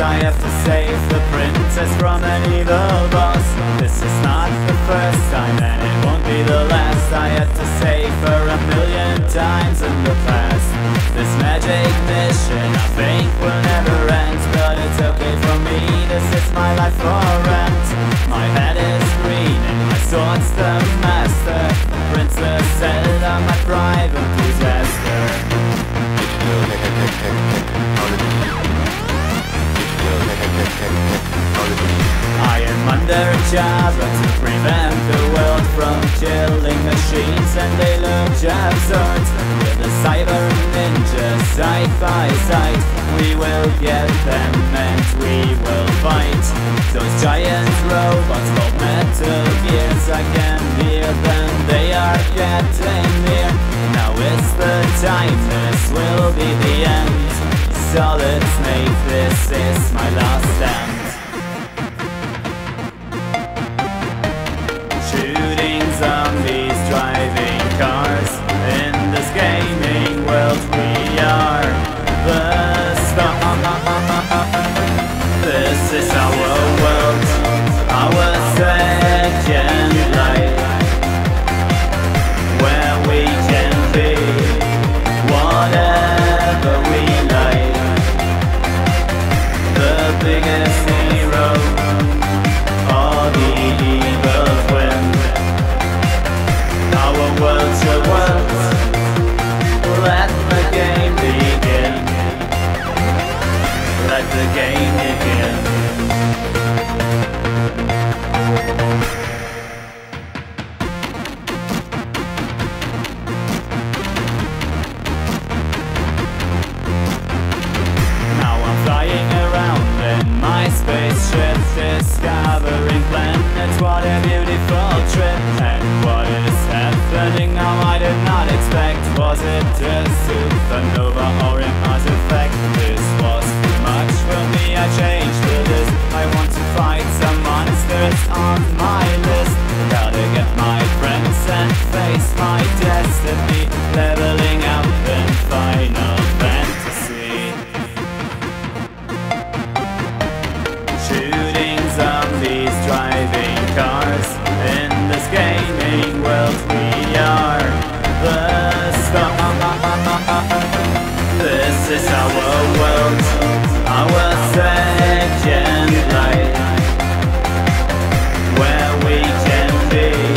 I have to save the princess from an evil boss. This is not the first time and it won't be the last. I have to save her a million times in the past. This magic mission I think will never end. But it's okay for me, this is my life for rent. My head is green and my sword's the man Am under to prevent the world from killing machines and they look absurd With the cyber ninjas side by side We will get them and we will fight. Those giant robots called Metal Gears I can hear them, they are getting near. Now is the time, this will be the end. Solid Snake, Let the game begin. Let the game begin trip And what is happening now I did not expect. Was it a supernova or a Mass Effect? This was too much for me, I changed to this I want to fight some monsters on my list. Gotta get my friends and face my Uh-uh. This is our world, our second life, where we can be.